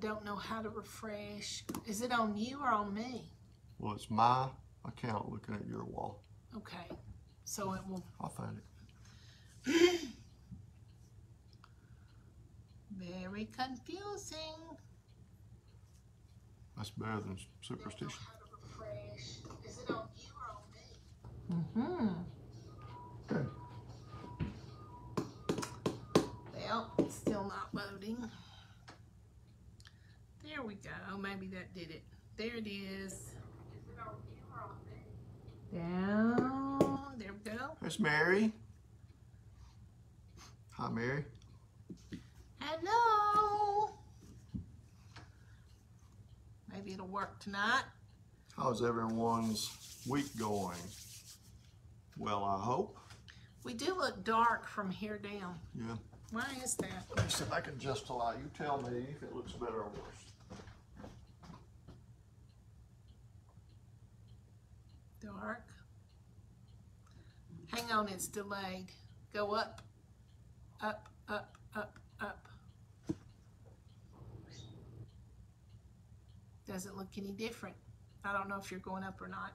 don't know how to refresh. Is it on you or on me? Well, it's my account looking at your wall. Okay. So it will I'll find it. very confusing. That's better than superstition. Is it on you or on me? Mm-hmm. Good. Well, it's still not loading. There we go. Maybe that did it. There it is. Down. There we go. There's Mary. Hi, Mary. Hello. Maybe it'll work tonight. How's everyone's week going? Well, I hope. We do look dark from here down. Yeah. Why is that? Let me see if I can just allow you tell me if it looks better or worse. Dark. Hang on, it's delayed. Go up, up, up, up, up. Doesn't look any different. I don't know if you're going up or not.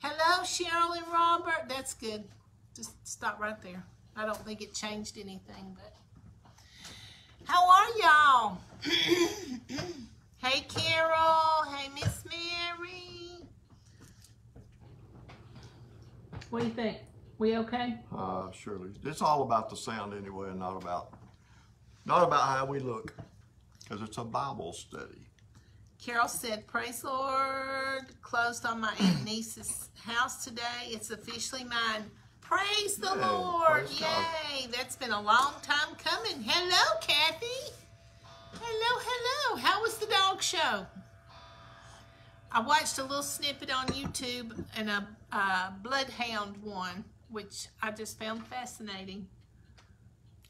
Hello, Cheryl and Robert. That's good. Just stop right there. I don't think it changed anything, but how are y'all? hey, Carol. Hey, Miss Mary. What do you think? We okay? Uh, surely. It's all about the sound anyway, and not about not about how we look, because it's a Bible study. Carol said, Praise the Lord. Closed on my Aunt Niece's house today. It's officially mine. Praise the Yay, Lord. praise God. Yay. That's been a long time coming. Hello, Kathy. Hello, hello. How was the dog show? I watched a little snippet on YouTube and a, a bloodhound one, which I just found fascinating.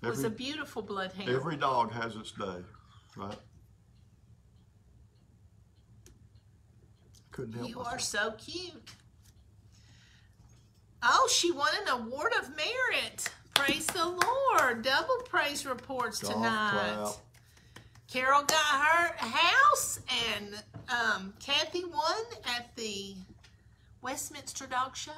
It was a beautiful bloodhound. every dog has its day, right? Couldn't help You are so cute. Oh, she won an award of merit. Praise the Lord. Double praise reports Golf tonight. clap. Carol got her house, and um, Kathy won at the Westminster Dog Show.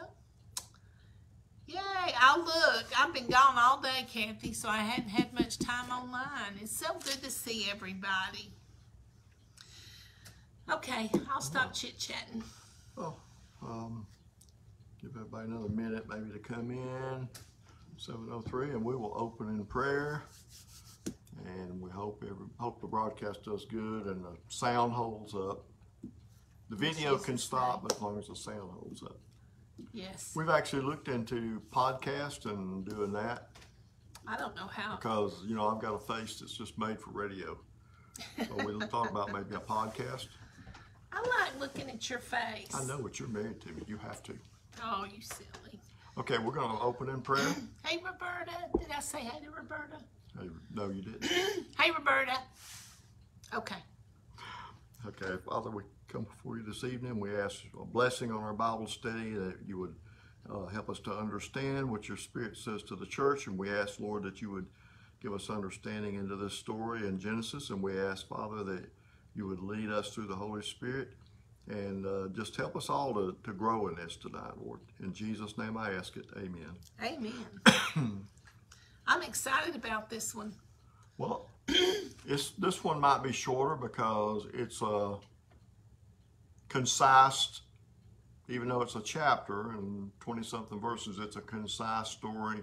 Yay! I'll look. I've been gone all day, Kathy, so I hadn't had much time online. It's so good to see everybody. Okay, I'll stop chit chatting. Oh, um, give everybody another minute maybe to come in. 703, and we will open in prayer. And we hope every hope the broadcast does good and the sound holds up. The video can stop, as long as the sound holds up. Yes. We've actually looked into podcast and doing that I don't know how. because you know I've got a face that's just made for radio. So we thought about maybe a podcast. I like looking at your face. I know what you're married to. You have to. Oh, you silly. Okay, we're going to open in prayer. Hey, Roberta. Did I say hey to Roberta? Hey, no, you didn't. Hey, Roberta. Okay. Okay, Father, we come before you this evening. We ask a blessing on our Bible study that you would uh, help us to understand what your Spirit says to the church. And we ask, Lord, that you would give us understanding into this story in Genesis. And we ask, Father, that you would lead us through the Holy Spirit and uh, just help us all to, to grow in this tonight, Lord. In Jesus' name I ask it. Amen. Amen. I'm excited about this one. Well, it's this one might be shorter because it's a concise, even though it's a chapter and twenty something verses, it's a concise story.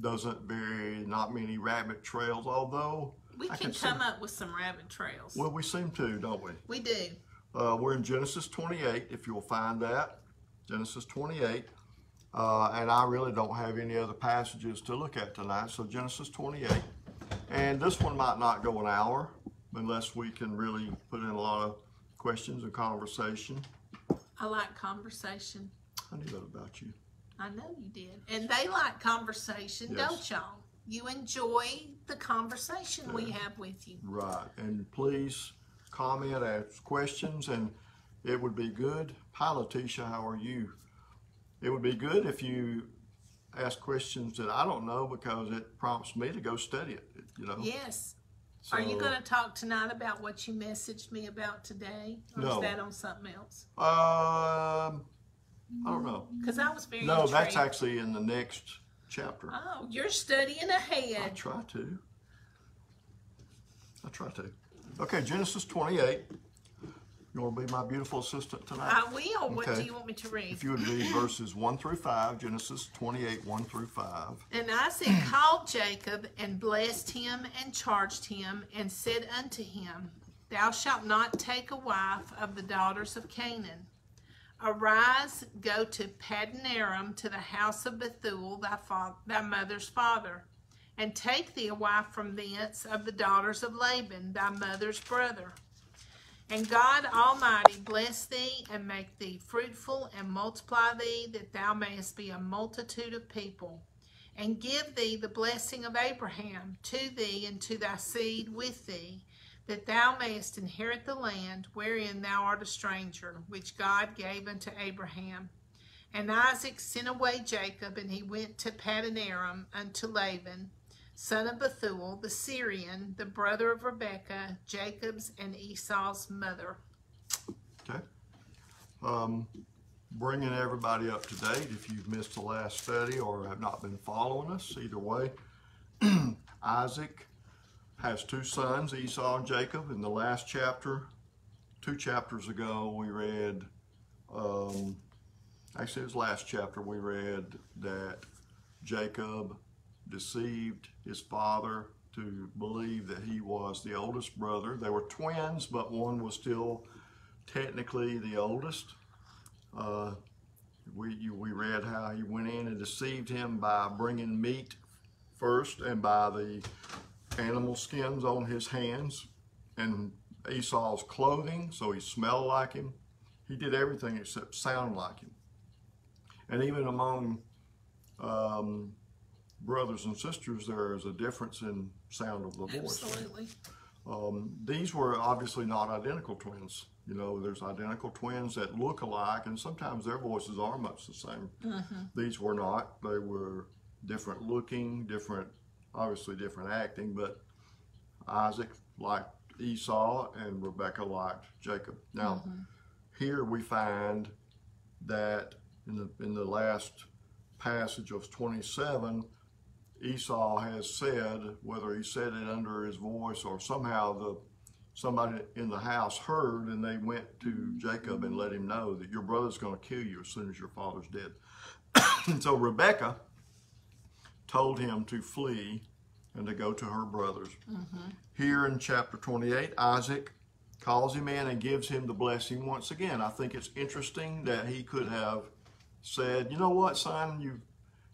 Doesn't vary, not many rabbit trails, although We I can come up with some rabbit trails. well, we seem to, don't we? We do. Uh, we're in Genesis 28, if you'll find that. Genesis 28. Uh, and I really don't have any other passages to look at tonight, so Genesis 28. And this one might not go an hour unless we can really put in a lot of questions and conversation. I like conversation. I knew that about you. I know you did. And they like conversation, Yes. don't y'all? You enjoy the conversation we have with you. Right. And please comment, ask questions, and it would be good. Hi, Letitia, how are you? It would be good if you ask questions that I don't know because it prompts me to go study it, you know? Yes. Are you going to talk tonight about what you messaged me about today? Or No. is that on something else? Um, I don't know. Because I was very No, that's actually in the next chapter. Oh, you're studying ahead. I try to. I try to. Okay, Genesis 28. You want to be my beautiful assistant tonight? I will. What do you want me to read? If you would read verses 1 through 5, Genesis 28, 1 through 5. And Isaac called Jacob and blessed him and charged him and said unto him, Thou shalt not take a wife of the daughters of Canaan. Arise, go to Paddan Aram to the house of Bethuel, thy, fa- thy mother's father, and take thee a wife from thence of the daughters of Laban, thy mother's brother. And God Almighty bless thee and make thee fruitful and multiply thee, that thou mayest be a multitude of people. And give thee the blessing of Abraham to thee and to thy seed with thee, that thou mayest inherit the land wherein thou art a stranger, which God gave unto Abraham. And Isaac sent away Jacob, and he went to Paddan Aram unto Laban, son of Bethuel, the Syrian, the brother of Rebekah, Jacob's and Esau's mother. Okay? Um, bringing everybody up to date if you've missed the last study or have not been following us, either way. Isaac has two sons, Esau and Jacob. In the last chapter, two chapters ago, we read, um, actually, it was last chapter, we read that Jacob deceived his father to believe that he was the oldest brother. They were twins, but one was still technically the oldest. Uh, we you, we read how he went in and deceived him by bringing meat first and by the animal skins on his hands and Esau's clothing, so he smelled like him. He did everything except sound like him. And even among um, brothers and sisters, there is a difference in sound of the voice. Absolutely. Um, these were obviously not identical twins. You know, there's identical twins that look alike, and sometimes their voices are much the same. These were not. They were different looking, different, obviously different acting, but Isaac liked Esau and Rebecca liked Jacob. Now, here we find that in the, in the last passage of 27, Esau has said, whether he said it under his voice or somehow the somebody in the house heard and they went to Jacob and let him know that your brother's going to kill you as soon as your father's dead. and so Rebecca told him to flee and to go to her brothers. Mm-hmm. Here in chapter 28, Isaac calls him in and gives him the blessing once again. I think it's interesting that he could have said, "You know what, son, you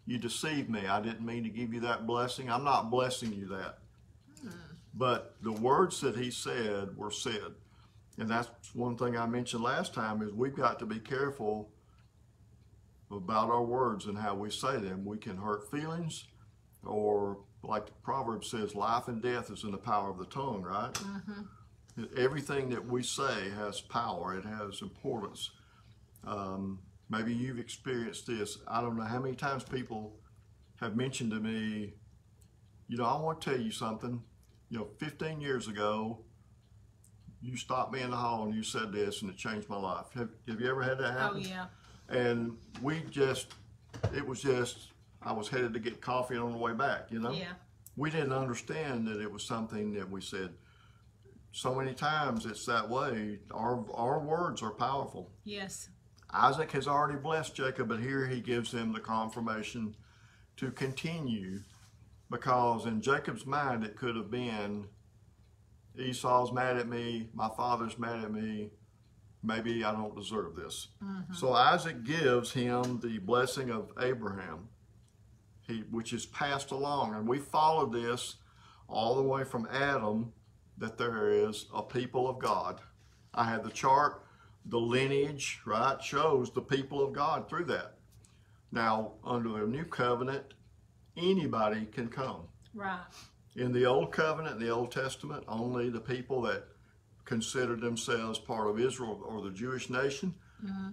you deceived me. I didn't mean to give you that blessing. I'm not blessing you that." But the words that he said were said. And that's one thing I mentioned last time is we've got to be careful about our words and how we say them. We can hurt feelings or like the proverb says, life and death is in the power of the tongue, right? Everything that we say has power. It has importance. Um, maybe you've experienced this. I don't know how many times people have mentioned to me, you know, I want to tell you something. You know, 15 years ago, you stopped me in the hall and you said this, and it changed my life. Have, have you ever had that happen? Oh, yeah. And we just, it was just, I was headed to get coffee on the way back, you know? Yeah. We didn't understand that it was something that we said. So many times it's that way. Our, our words are powerful. Yes. Isaac has already blessed Jacob, but here he gives him the confirmation to continue because in Jacob's mind it could have been Esau's mad at me, my father's mad at me, maybe I don't deserve this. Mm-hmm. So Isaac gives him the blessing of Abraham, he, which is passed along. And we follow this all the way from Adam that there is a people of God. I had the chart, the lineage, right, shows the people of God through that. Now, under the new covenant, anybody can come. Right. In the Old Covenant, the Old Testament, only the people that considered themselves part of Israel or the Jewish nation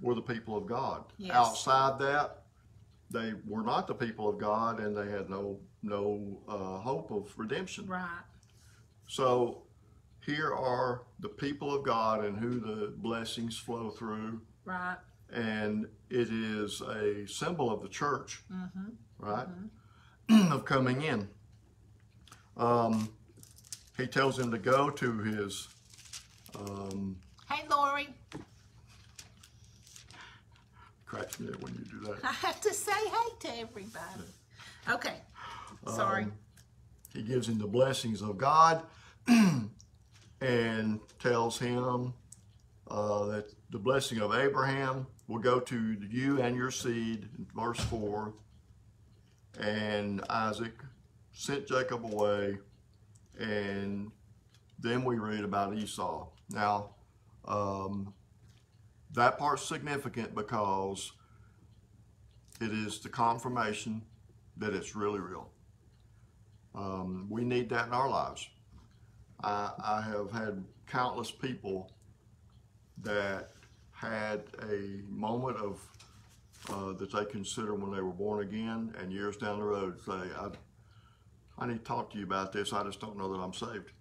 were the people of God. Yes. Outside that, they were not the people of God, and they had no no uh, hope of redemption. Right. So here are the people of God and who the blessings flow through. Right. And it is a symbol of the church, Mm-hmm. right? of coming in. Um, he tells him to go to his um, Hey, Lori. cracks me up when you do that. I have to say hey to everybody. Okay. Sorry. Um, he gives him the blessings of God and tells him uh, that the blessing of Abraham will go to you and your seed, verse 4. And Isaac sent Jacob away, and then we read about Esau. Now, um, that part's significant because it is the confirmation that it's really real. Um, we need that in our lives. I, I have had countless people that had a moment of uh, that they consider when they were born again, and years down the road say, I, "I need to talk to you about this. I just don't know that I'm saved."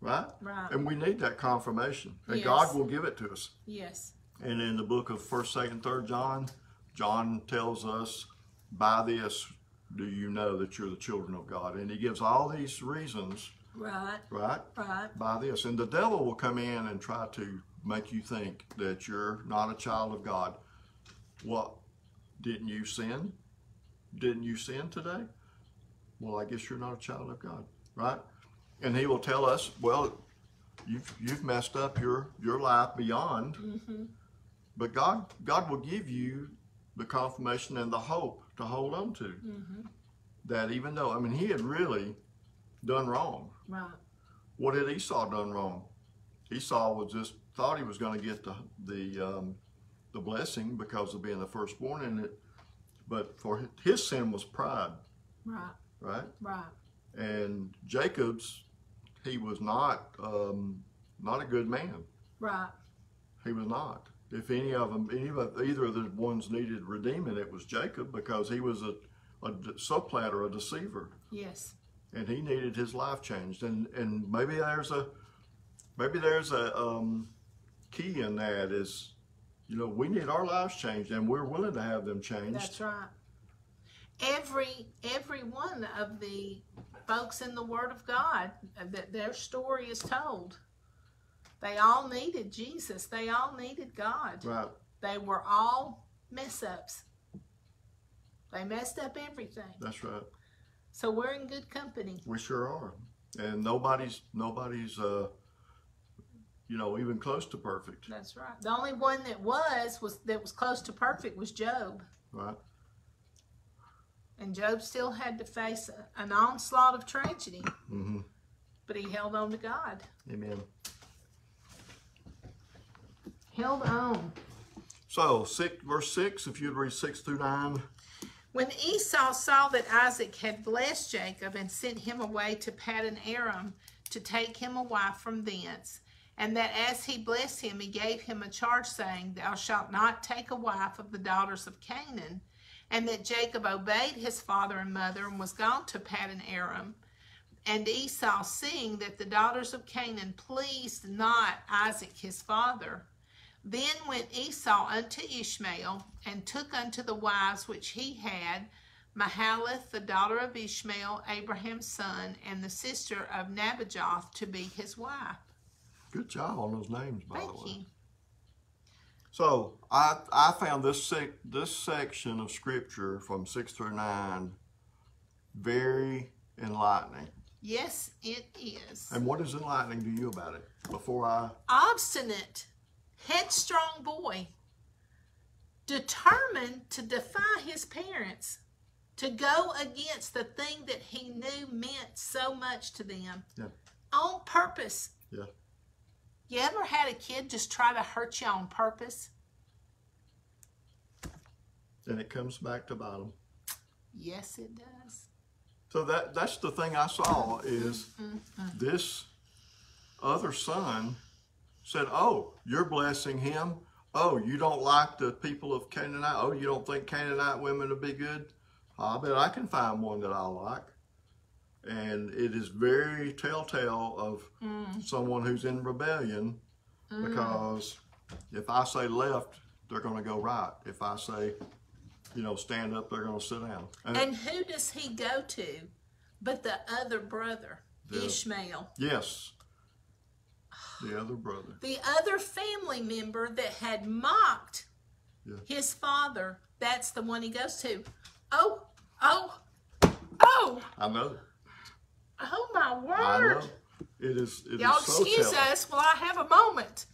Right? Right. And we need that confirmation, and Yes. God will give it to us. Yes. And in the book of First, Second, Third John, John tells us, "By this do you know that you're the children of God?" And he gives all these reasons, Right. right? Right. By this, and the devil will come in and try to make you think that you're not a child of God. What? Didn't you sin? Didn't you sin today? Well, I guess you're not a child of God, right? And he will tell us, well, you've you've messed up your your life beyond, mm-hmm. but God God will give you the confirmation and the hope to hold on to. Mm-hmm. That even though I mean he had really done wrong. Right. What had Esau done wrong? Esau was just thought he was going to get the the um, the blessing because of being the firstborn in it, but for his sin was pride, Right. right? Right. And Jacob's, he was not um, not a good man. Right. He was not. If any of them, any of either of the ones needed redeeming, it was Jacob because he was a, a supplanter, a deceiver. Yes. And he needed his life changed and and maybe there's a maybe there's a um, key in that is you know we need our lives changed and we're willing to have them changed That's right. Every every one of the folks in the Word of God that their story is told. They all needed Jesus. They all needed God. right They were all mess ups. They messed up everything. that's right So we're in good company. we sure are and nobody's nobody's uh you know even close to perfect That's right. The only one that was was that was close to perfect was Job. right And Job still had to face a, an onslaught of tragedy, mm-hmm. but he held on to God. amen Held on. so six verse six if you'd read six through nine When Esau saw that Isaac had blessed Jacob and sent him away to Paddan Aram to take him a wife from thence, and that as he blessed him, he gave him a charge, saying, Thou shalt not take a wife of the daughters of Canaan, and that Jacob obeyed his father and mother and was gone to Paddan Aram. And Esau, seeing that the daughters of Canaan pleased not Isaac his father, then went Esau unto Ishmael, and took unto the wives which he had Mahalath, the daughter of Ishmael, Abraham's son, and the sister of Nebajoth, to be his wife. good job on those names by Thank the way you. So I I found this sec, this section of scripture from six through nine very enlightening. Yes, it is. And what is enlightening to you about it? Before I Obstinate, headstrong boy, determined to defy his parents, to go against the thing that he knew meant so much to them yeah on purpose. yeah You ever had a kid just try to hurt you on purpose? and it comes back to bottom. Yes, it does. So that that's the thing I saw is mm-hmm. this other son said, "Oh, you're blessing him. Oh, you don't like the people of Canaanite. Oh, you don't think Canaanite women would be good. I bet I can find one that I like." And it is very telltale of mm. someone who's in rebellion mm. because if I say left, they're going to go right. If I say, you know, stand up, they're going to sit down. And, And who does he go to but the other brother, The- Ishmael? yes, the other brother. The other family member that had mocked Yeah. his father, that's the one he goes to. Oh, oh, oh, I know. oh my I know. word. It is. It is Y'all so excuse telling. us while I have a moment.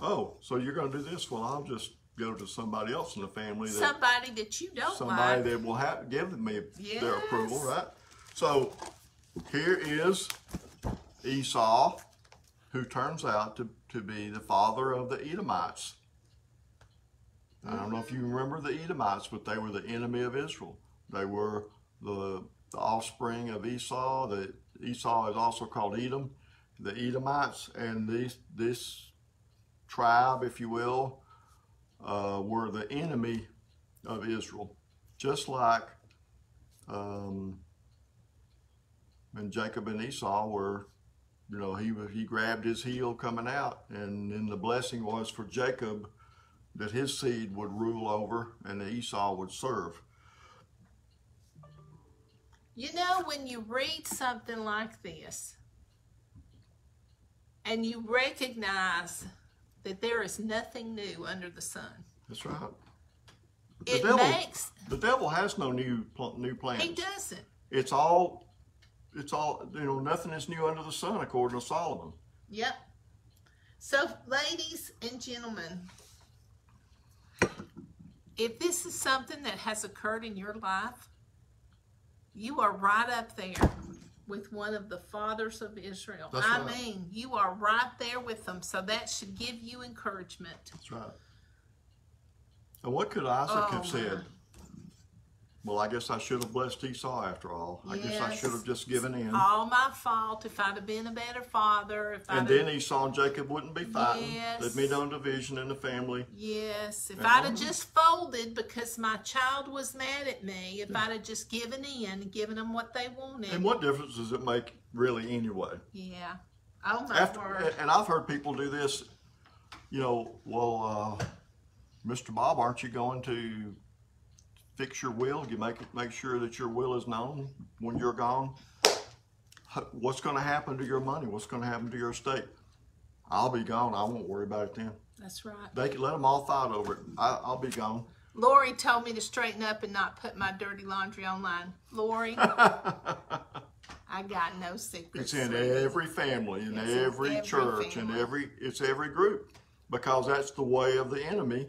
Oh, so you're going to do this? Well, I'll just go to somebody else in the family that Somebody that you don't somebody like. that will have give me their approval, right? So here is Esau, who turns out to, to be the father of the Edomites. I don't know if you remember the Edomites, but they were the enemy of Israel. They were the, the offspring of Esau. The Esau is also called Edom, the Edomites, and these this tribe, if you will, uh, were the enemy of Israel, just like um, when Jacob and Esau were, you know, he he grabbed his heel coming out, and then the blessing was for Jacob that his seed would rule over and that Esau would serve. You know, when you read something like this and you recognize that there is nothing new under the sun, That's right. The it devil, makes, the devil has no new pl- new plans. he doesn't. It's all, it's all, you know, nothing is new under the sun, according to Solomon. Yep. So, ladies and gentlemen, if this is something that has occurred in your life, you are right up there with one of the fathers of Israel. That's I right. mean, you are right there with them. So that should give you encouragement. That's right. And what could Isaac Oh, have said? Well, I guess I should have blessed Esau after all. I guess I should have just given in. All my fault if I'd have been a better father. If and I'd then have, Esau and Jacob wouldn't be fighting. Yes. There'd be no division in the family. yes, if And I'd have just folded because my child was mad at me, if I'd have just given in and given them what they wanted. And what difference does it make, really, anyway? Yeah. Oh my After, word. and I've heard people do this. You know, well, uh, Mr. Bob, aren't you going to fix your will? You make make sure that your will is known when you're gone. What's going to happen to your money? What's going to happen to your estate? I'll be gone. I won't worry about it then. That's right. They can let them all fight over it. I, I'll be gone. Lori told me to straighten up and not put my dirty laundry online. Lori, I got no secrets. It's in every family, in It's every, every church, and family. every it's every group, because that's the way of the enemy,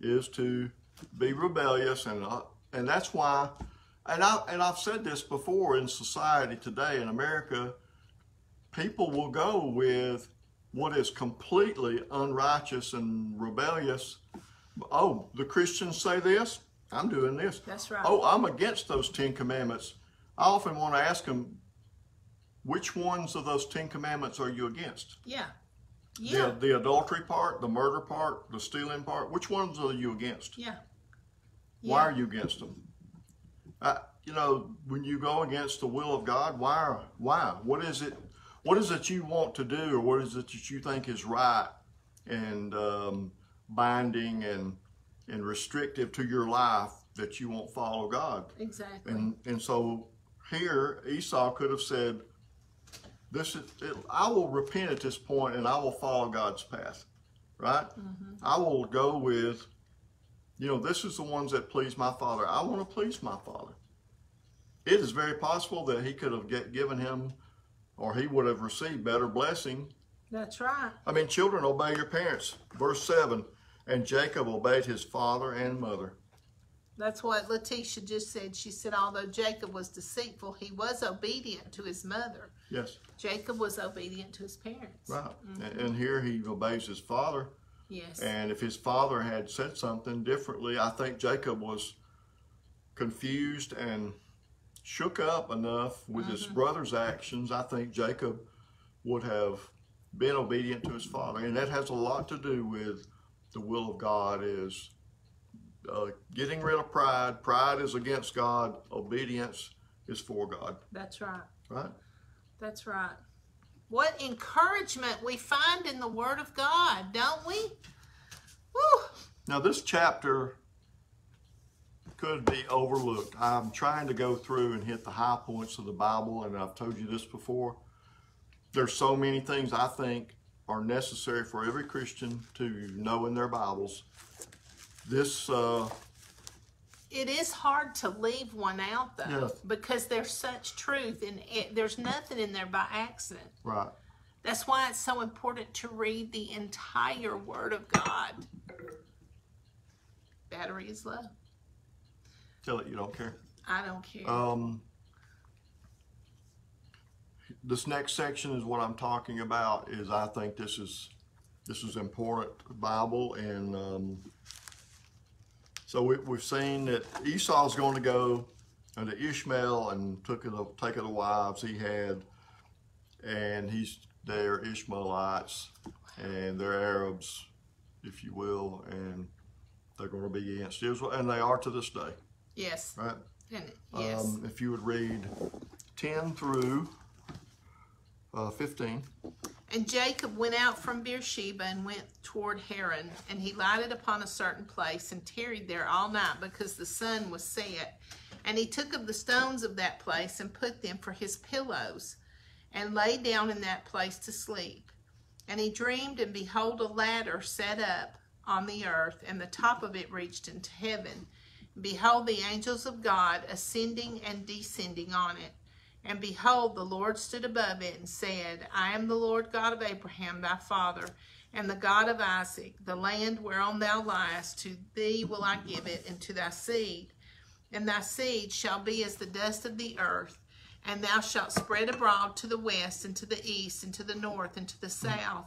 is to be rebellious, and uh, and that's why, and I and I've said this before in society today in America, people will go with what is completely unrighteous and rebellious. Oh, the Christians say this. I'm doing this. That's right. Oh, I'm against those Ten Commandments. I often want to ask them, which ones of those Ten Commandments are you against? Yeah. Yeah. The, the adultery part, the murder part, the stealing part, which ones are you against? Yeah. Why are you against them? Uh, you know, when you go against the will of God, why? Why? What is it? What is it you want to do, or what is it that you think is right and um, binding and and restrictive to your life that you won't follow God? Exactly. And and so here Esau could have said, "This is it, I will repent at this point, and I will follow God's path." Right? I will go with, you know, this is the ones that please my father. I want to please my father. It is very possible that he could have get, given him, or he would have received better blessing. That's right. I mean, children obey your parents. Verse seven, and Jacob obeyed his father and mother. That's what Letitia just said. She said, although Jacob was deceitful, he was obedient to his mother. Yes, Jacob was obedient to his parents. right. And, and here he obeys his father. Yes. And if his father had said something differently, I think Jacob was confused and shook up enough with his brother's actions. I think Jacob would have been obedient to his father. And that has a lot to do with the will of God is uh, getting rid of pride. Pride is against God. Obedience is for God, That's right. right? That's right. What encouragement we find in the Word of God, don't we? Now, this chapter could be overlooked. I'm trying to go through and hit the high points of the Bible, and I've told you this before. There's so many things I think are necessary for every Christian to know in their Bibles. This, uh, It is hard to leave one out though, because there's such truth, and it, there's nothing in there by accident. right, That's why it's so important to read the entire Word of God. Battery is low. tell it you don't care. I don't care. Um, this next section is what I'm talking about. Is I think this is this is important Bible, and um, so we, we've seen that Esau's going to go unto Ishmael and took it take of the wives he had, and he's they're Ishmaelites and they're Arabs, if you will, and they're going to be against Israel, and they are to this day, yes. right? And, yes. Um, if you would read 10 through uh, 15. And Jacob went out from Beersheba and went toward Haran, and he lighted upon a certain place and tarried there all night because the sun was set. And he took of the stones of that place and put them for his pillows, and lay down in that place to sleep. And he dreamed, and behold, a ladder set up on the earth, and the top of it reached into heaven. Behold, the angels of God ascending and descending on it. And behold, the Lord stood above it and said, I am the Lord God of Abraham thy father, and the God of Isaac. The land whereon thou liest, to thee will I give it, and to thy seed. And thy seed shall be as the dust of the earth, and thou shalt spread abroad to the west, and to the east, and to the north, and to the south.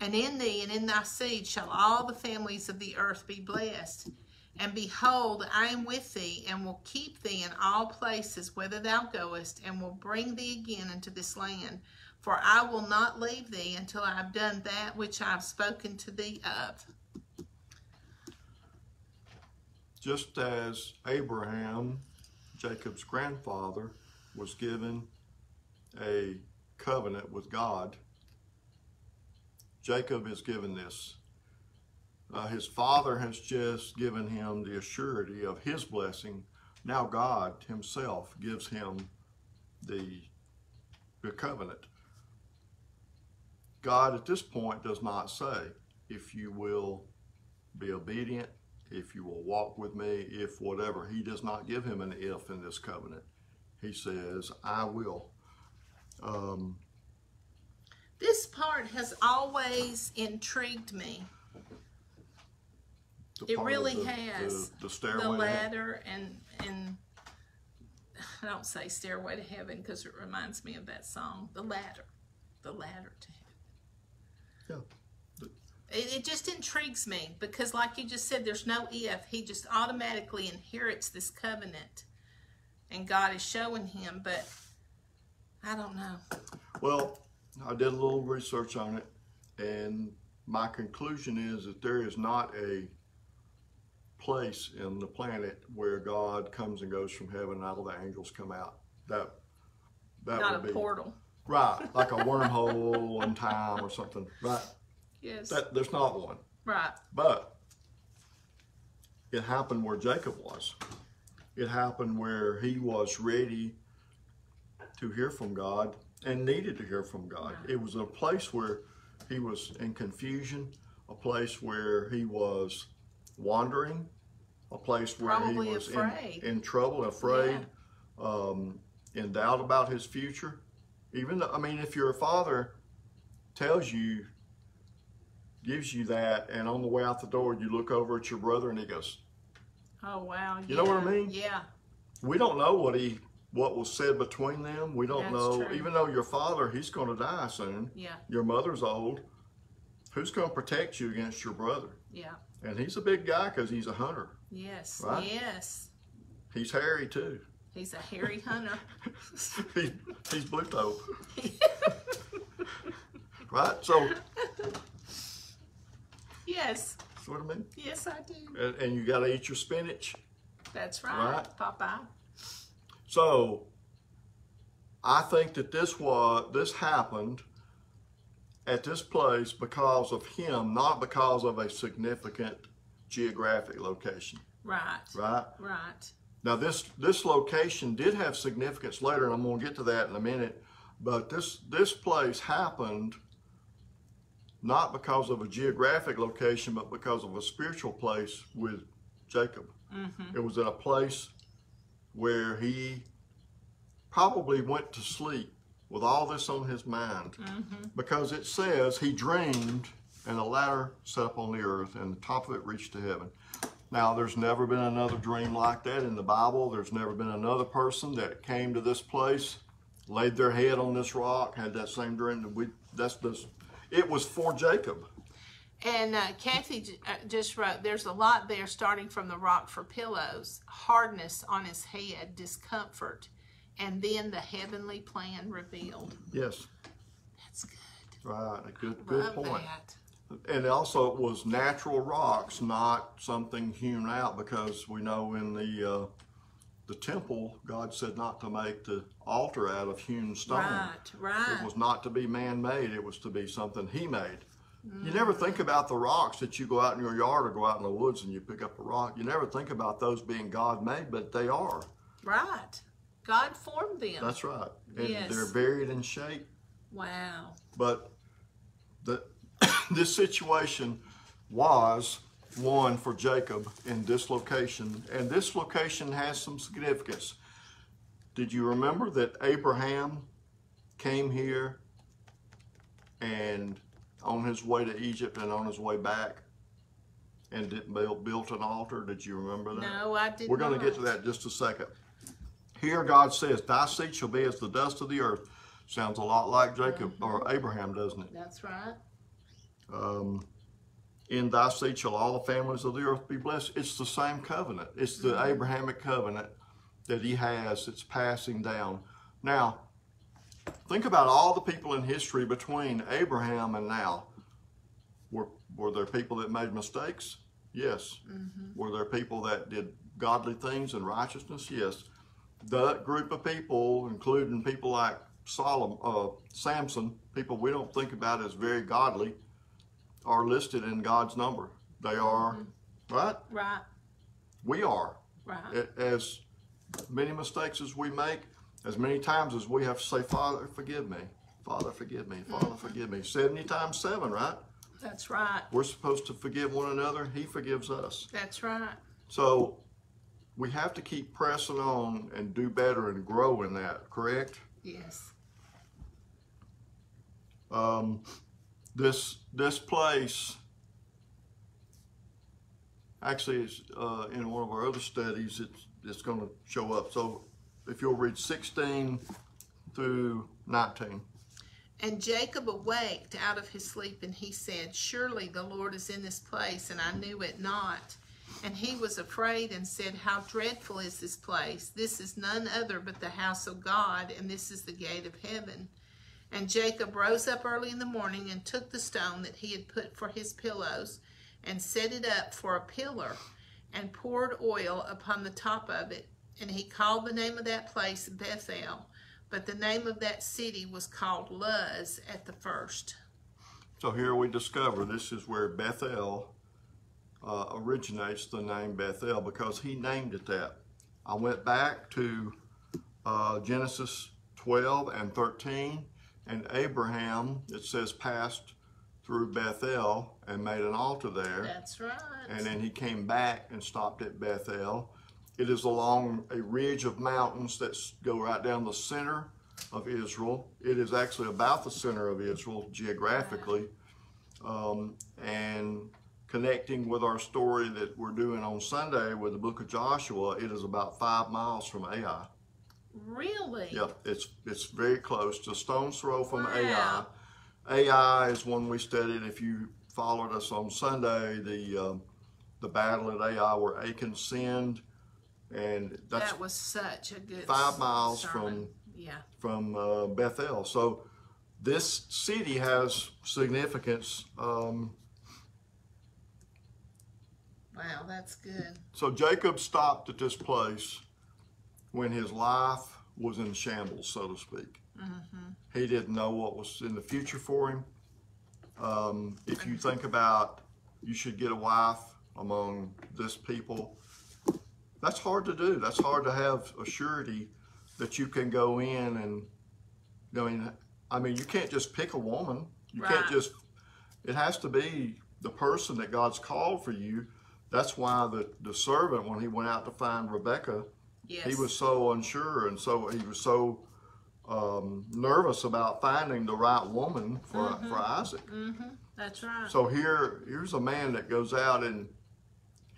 And in thee and in thy seed shall all the families of the earth be blessed. And behold, I am with thee, and will keep thee in all places whither thou goest, and will bring thee again into this land. For I will not leave thee until I have done that which I have spoken to thee of. Just as Abraham, Jacob's grandfather, was given a covenant with God, Jacob is given this. Uh, his father has just given him the assurity of his blessing. Now God himself gives him the, the covenant. God at this point does not say, if you will be obedient, if you will walk with me, if whatever. He does not give him an if in this covenant. He says, I will. Um, This part has always intrigued me. The It really the- has. The, the stairway. the ladder and and I don't say stairway to heaven because it reminds me of that song, the ladder, the ladder to heaven. Yeah. It, it just intrigues me because, like you just said, there's no if. He just automatically inherits this covenant, and God is showing him. But I don't know. Well, I did a little research on it, and my conclusion is that there is not a place in the planet where God comes and goes from heaven and all the angels come out. That that Not would a be portal. right, like a wormhole in time or something. Right. Yes. That there's not one. right. But it happened where Jacob was. It happened where he was ready to hear from God and needed to hear from God. It was a place where he was in confusion, a place where he was wandering, a place where Probably he was in, in trouble, afraid, um, in doubt about his future. Even though, I mean, if your father tells you gives you that, and on the way out the door, you look over at your brother, and he goes, Oh wow. You know what I mean? Yeah. "We don't know what he what was said between them. We don't That's know. true. Even though your father, he's going to die soon. Yeah. Your mother's old. Who's going to protect you against your brother? Yeah. And he's a big guy because he's a hunter. Yes. Right? Yes. He's hairy too. He's a hairy hunter. he's, he's Bluto. right? So, yes. that's what I mean. Yes, I do. And, and you got to eat your spinach. That's right, Right. Popeye. So, I think that this was this happened at this place because of him, not because of a significant geographic location. Right. Right. Right. Now this this location did have significance later, and I'm going to get to that in a minute. But this this place happened not because of a geographic location, but because of a spiritual place with Jacob. Mm-hmm. It was in a place where he probably went to sleep with all this on his mind, because it says he dreamed, and a ladder set up on the earth, and the top of it reached to heaven. Now, there's never been another dream like that in the Bible. There's never been another person that came to this place, laid their head on this rock, had that same dream. That we that's this. It was for Jacob. And uh, Kathy j- uh, just wrote, there's a lot there starting from the rock for pillows, hardness on his head, discomfort, and then the heavenly plan revealed. Yes, That's good. right. A good good Love point. that. And also, it was natural rocks, not something hewn out, because we know in the uh, the temple, God said not to make the altar out of hewn stone. Right, right. It was not to be man-made; it was to be something He made. You Mm. never think about the rocks that you go out in your yard or go out in the woods and you pick up a rock. You never think about those being God-made, but they are. Right. God formed them. That's right. And Yes. they're buried in shape wow. But the, this situation was one for Jacob in this location, and this location has some significance. Did you remember that Abraham came here and on his way to Egypt and on his way back and built, built an altar? Did you remember that? No, I did We're going to get to that in just a second. Here, God says, Thy seed shall be as the dust of the earth. Sounds a lot like Jacob or mm-hmm. Abraham, doesn't it? That's right. Um, in thy seed shall all the families of the earth be blessed. It's the same covenant. It's the mm-hmm. Abrahamic covenant that he has that's passing down. Now, think about all the people in history between Abraham and now. Were, were there people that made mistakes? Yes. Mm-hmm. Were there people that did godly things and righteousness? Yes. That group of people, including people like Solomon, uh, Samson, people we don't think about as very godly, are listed in God's number. They are, right? Right. We are. Right. As many mistakes as we make, as many times as we have to say, Father, forgive me. Father, forgive me. Father, forgive me. 70 times 7, right? That's right. We're supposed to forgive one another. He forgives us. That's right. So we have to keep pressing on and do better and grow in that, correct? Yes. um, this this place actually is uh, in one of our other studies it's it's going to show up so if you'll read 16 through 19 And Jacob awaked out of his sleep, and he said, Surely the Lord is in this place, and I knew it not. And he was afraid and said, How dreadful is this place! This is none other but the house of God, and this is the gate of heaven. And Jacob rose up early in the morning and took the stone that he had put for his pillows, and set it up for a pillar, and poured oil upon the top of it. And he called the name of that place Bethel. But the name of that city was called Luz at the first. so here we discover this is where bethel uh, originates the name bethel because he named it that i went back to uh, genesis 12 and 13 and abraham it says passed through bethel and made an altar there That's right. and then he came back and stopped at Bethel. It is along a ridge of mountains that go right down the center of Israel. It is actually about the center of Israel geographically, um, and connecting with our story that we're doing on Sunday with the book of Joshua. It is about five miles from Ai. really? Yep, it's it's very close, just stone's throw from Wow. Ai. Ai is one we studied. If you followed us on Sunday, the um, the battle at Ai where Achan sinned, and that's that was such a good five miles sermon. from yeah. from uh, Bethel. So this city has significance. Um, Wow, that's good. So Jacob stopped at this place when his life was in shambles, so to speak. He didn't know what was in the future for him. Um, if you think about you should get a wife among this people, that's hard to do. That's hard to have a surety that you can go in and I mean, I mean, you can't just pick a woman. You can't just. It has to be the person that God's called for you. That's why the the servant, when he went out to find Rebecca, Yes. he was so unsure and so he was so um, nervous about finding the right woman for for Isaac. That's right. So here, here's a man that goes out and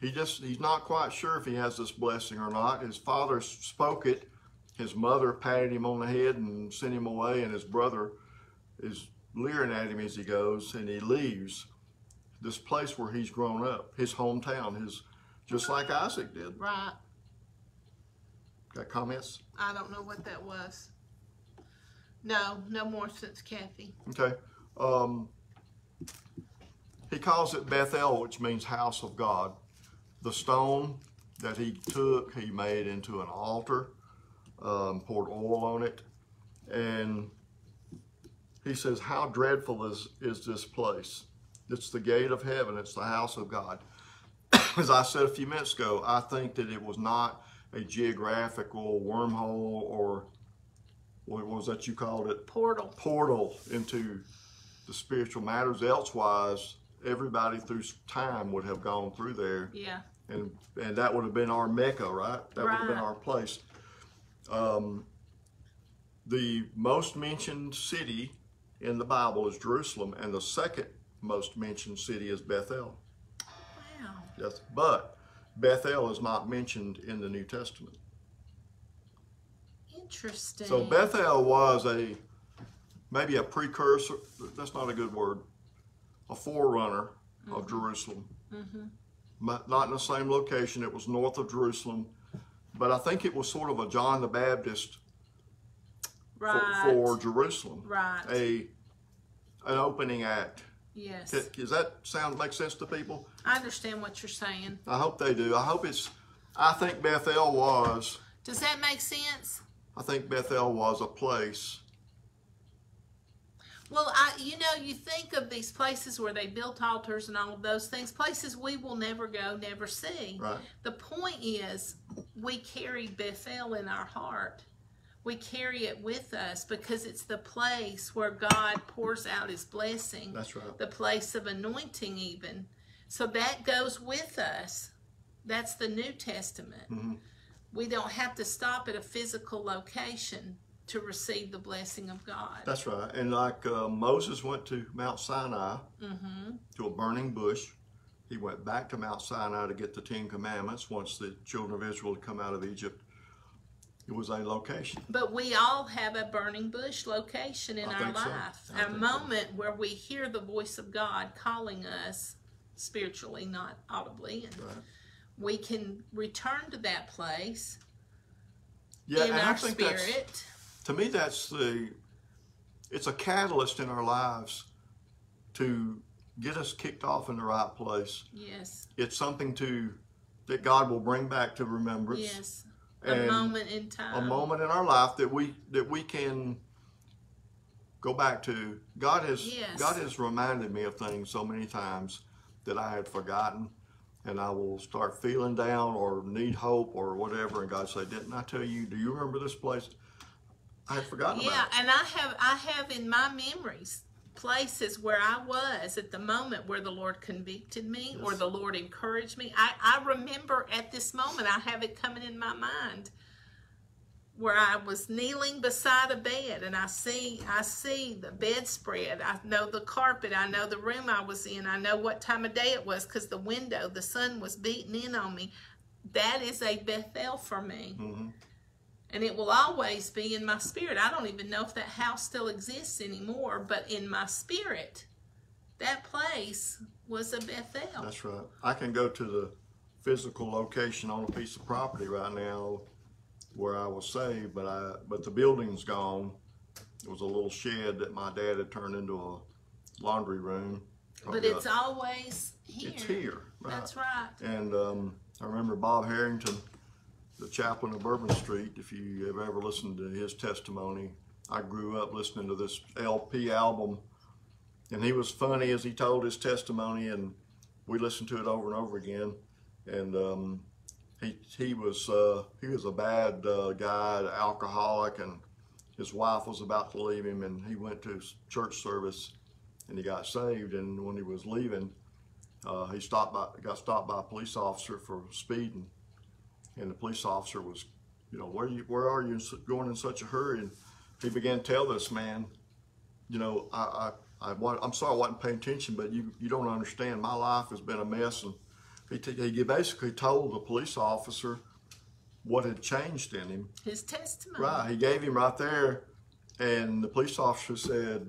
he just he's not quite sure if he has this blessing or not. His father spoke it. His mother patted him on the head and sent him away, and his brother is leering at him as he goes, and he leaves this place where he's grown up, his hometown, his just like Isaac did. right. Got comments? I don't know what that was. No, no more since Kathy. Okay. Um, he calls it Bethel, which means house of God. The stone that he took, he made into an altar, um, poured oil on it, and he says, How dreadful is, is this place? It's the gate of heaven, it's the house of God. As I said a few minutes ago, I think that it was not a geographical wormhole or what was that you called it? Portal. portal into the spiritual matters. Elsewise, everybody through time would have gone through there, Yeah. and and that would have been our mecca, right? That would have been our place. Um, the most mentioned city in the Bible is Jerusalem, and the second most mentioned city is Bethel. Wow. Yes, but Bethel is not mentioned in the New Testament. Interesting. So Bethel was a maybe a precursor. That's not a good word. A forerunner of mm-hmm. Jerusalem. Mm-hmm. But Not in the same location. It was north of Jerusalem, but I think it was sort of a John the Baptist for, right. for Jerusalem. Right. A an opening act. Yes. Does that sound make sense to people? I understand what you're saying. I hope they do. I hope it's. I think Bethel was. Does that make sense? I think Bethel was a place. Well, I, you know, you think of these places where they built altars and all of those things, places we will never go, never see. Right. The point is, we carry Bethel in our heart. We carry it with us because it's the place where God pours out his blessing. That's right. The place of anointing, even. So that goes with us. That's the New Testament. Mm-hmm. We don't have to stop at a physical location to receive the blessing of God. That's right. And like uh, Moses went to Mount Sinai to a burning bush, he went back to Mount Sinai to get the Ten Commandments once the children of Israel had come out of Egypt. It was a location. But we all have a burning bush location in I our so. life, I a think so. moment where we hear the voice of God calling us spiritually, not audibly, and Right. we can return to that place Yeah, in and I our think spirit. to me that's the it's a catalyst in our lives to get us kicked off in the right place. Yes, It's something to that God will bring back to remembrance. yes, a moment in time. a moment in our life that we that we can go back to. God has Yes. God has reminded me of things so many times that I had forgotten, and I will start feeling down or need hope or whatever, and God say, "Didn't I tell you? Do you remember this place?" I had forgotten Yeah, about. It. and I have I have in my memories places where I was at the moment where the Lord convicted me or the Lord encouraged me. I, I remember at this moment, I have it coming in my mind where I was kneeling beside a bed and I see I see the bedspread. I know the carpet. I know the room I was in. I know what time of day it was because the window, the sun was beating in on me. That is a Bethel for me Mhm. And it will always be in my spirit. I don't even know if that house still exists anymore, but in my spirit, that place was a Bethel. That's right. I can go to the physical location on a piece of property right now where I was saved, but I but the building's gone. It was a little shed that my dad had turned into a laundry room. but it's a- always here. it's here. Right. That's right. And um, I remember Bob Harrington the chaplain of Bourbon Street. If you have ever listened to his testimony, I grew up listening to this LP album, and he was funny as he told his testimony, and we listened to it over and over again. And um, he he was uh, he was a bad uh, guy, alcoholic, and his wife was about to leave him, and he went to church service, and he got saved. And when he was leaving, uh, he stopped by got stopped by a police officer for speeding, and the police officer was, you know, where you where are you going in such a hurry? And he began to tell this man, you know, I, I, I I'm sorry I wasn't paying attention, but you you don't understand. My life has been a mess, and he he basically told the police officer what had changed in him. His testimony. Right, he gave him right there, and the police officer said,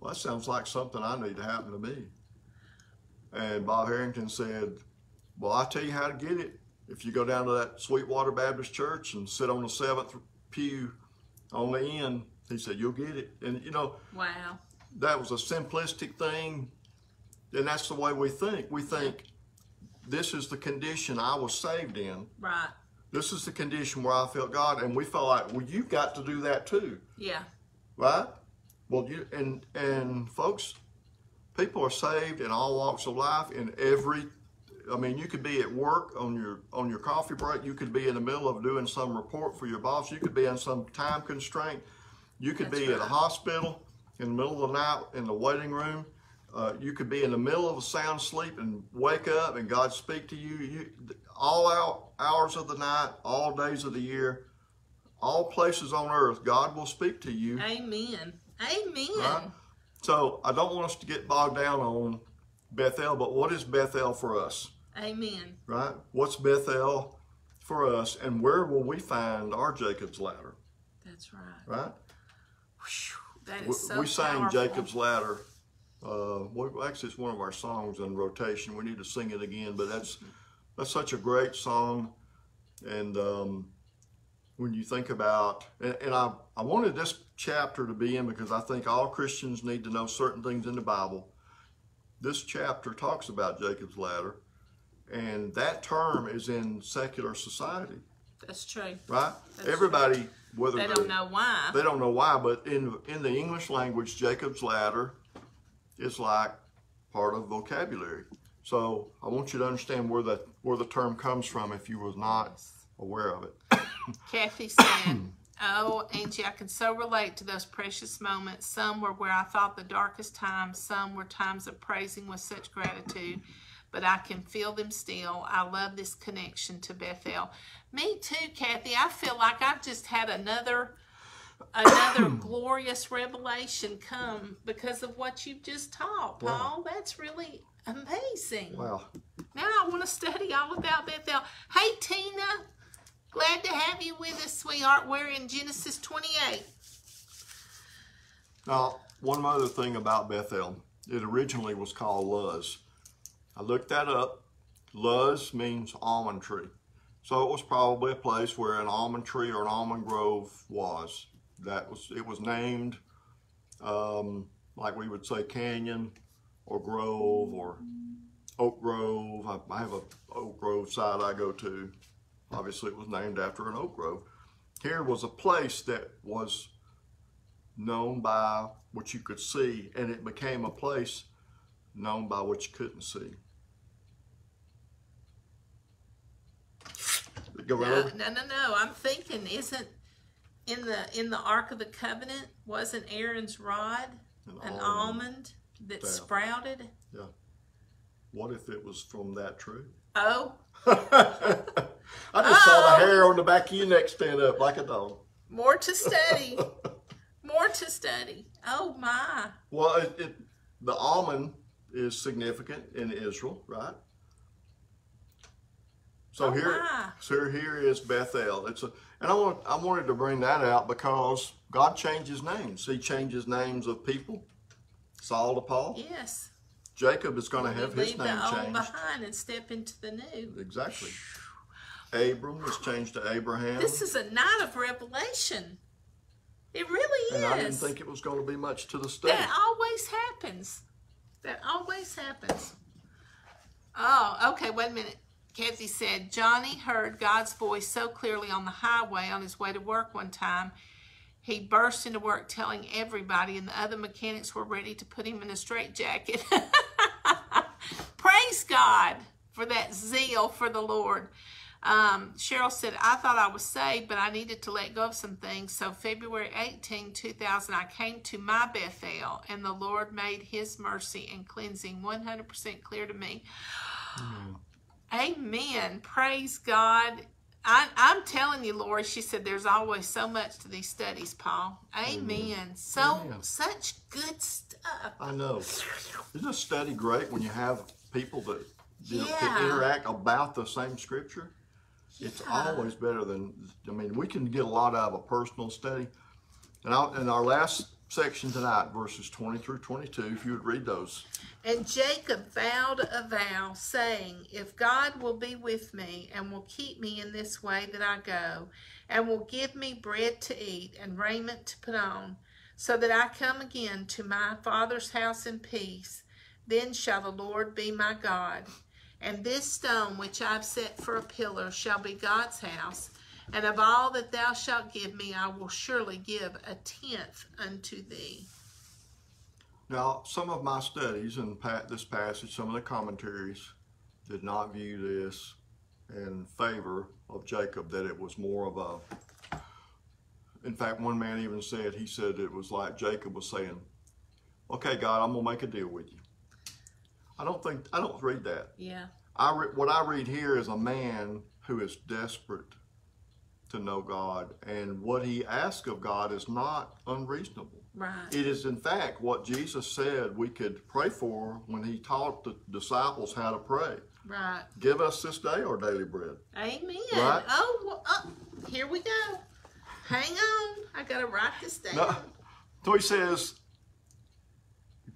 "Well, that sounds like something I need to happen to me." And Bob Harrington said, "Well, I'll tell you how to get it. If you go down to that Sweetwater Baptist Church and sit on the seventh pew on the end, he said you'll get it." And you know Wow. that was a simplistic thing, and that's the way we think. We think this is the condition I was saved in. Right. This is the condition where I felt God, and we felt like, well, you've got to do that too, Yeah. right? Well, you and and folks, people are saved in all walks of life. In every, I mean, you could be at work on your on your coffee break. You could be in the middle of doing some report for your boss. You could be in some time constraint. You could That's be at a hospital in the middle of the night in the waiting room. Uh, you could be in the middle of a sound sleep and wake up and God speak to you. You all out hours of the night, all days of the year, all places on earth, God will speak to you. Amen. Amen. Right? So I don't want us to get bogged down on Bethel, but what is Bethel for us? Amen. Right? What's Bethel for us, and where will we find our Jacob's ladder? That's right. Right? That We, is so we sang powerful. Jacob's ladder. Uh, well, actually, it's one of our songs in rotation. We need to sing it again, but that's that's such a great song. And um, when you think about, and, and I, I wanted this chapter to be in because I think all Christians need to know certain things in the Bible. This chapter talks about Jacob's ladder, and that term is in secular society, That's true. right? That's Everybody, whether They they're- don't know why. they don't know why, but in in the English language, Jacob's ladder is like part of vocabulary. So I want you to understand where the where the term comes from if you was not aware of it. Kathy said, Oh, Angie, I can so relate to those precious moments. Some were where I thought the darkest times, some were times of praising with such gratitude, but I can feel them still. I love this connection to Bethel. Me too, Kathy. I feel like I've just had another another glorious revelation come because of what you've just taught, Wow. Paul. That's really amazing. Wow. Now I want to study all about Bethel. Hey, Tina. Glad to have you with us, sweetheart. We're in Genesis 28. Now, one other thing about Bethel, it originally was called Luz. I looked that up. Luz means almond tree. So it was probably a place where an almond tree or an almond grove was. That was it was named um, like we would say canyon or grove or oak grove. I, I have a oak grove site I go to. Obviously, it was named after an oak grove. Here was a place that was known by what you could see, and it became a place known by what you couldn't see. Go right No, over. no, no, no. I'm thinking, isn't in the in the Ark of the Covenant wasn't Aaron's rod An an almond. almond that Yeah. sprouted? Yeah. What if it was from that tree? Oh, I just saw the hair oh. on the back of your neck stand up like a dog. more to study. more to study. Oh my. Well, it, it, the almond is significant in Israel, right? So Oh, here, my. so here is Bethel. It's a, and I want, I wanted to bring that out because God changes names. He changes names of people. Saul to Paul. Yes. Jacob is going to have his leave name the old changed. behind and step into the new. Exactly. Abram is changed to Abraham. This is a night of revelation. It really and is. I didn't think it was going to be much to the study. that always happens. That always happens. Oh, okay. Wait a minute. Kathy said, Johnny heard God's voice so clearly on the highway on his way to work one time. He burst into work telling everybody, and the other mechanics were ready to put him in a straitjacket. Praise God for that zeal for the Lord. Um, Cheryl said, I thought I was saved, but I needed to let go of some things. So, February 18, 2000, I came to my Bethel, and the Lord made his mercy and cleansing 100% clear to me. Amen. Praise God. I, I'm telling you, Lori, she said, there's always so much to these studies, Paul. Amen. So, Amen. such good stuff. I know. Isn't a study great when you have people that Yeah. can interact about the same scripture? It's always better than, I mean, we can get a lot out of a personal study. And I'll, in our last section tonight, verses 20 through 22, if you would read those. And Jacob vowed a vow, saying, If God will be with me and will keep me in this way that I go, and will give me bread to eat and raiment to put on, so that I come again to my father's house in peace, then shall the Lord be my God. And this stone which I've set for a pillar shall be God's house. And of all that thou shalt give me, I will surely give a tenth unto thee. Now, some of my studies in this passage, some of the commentaries did not view this in favor of Jacob, that it was more of a. In fact, one man even said, he said it was like Jacob was saying, Okay, God, I'm going to make a deal with you. I don't think, I don't read that. Yeah. I re- what I read here is a man who is desperate to know God, and what he asks of God is not unreasonable. Right. It is, in fact, what Jesus said we could pray for when he taught the disciples how to pray. Right. Give us this day our daily bread. Amen. Right. Oh, well, oh, here we go. Hang on. I got to write this down. No. So he says,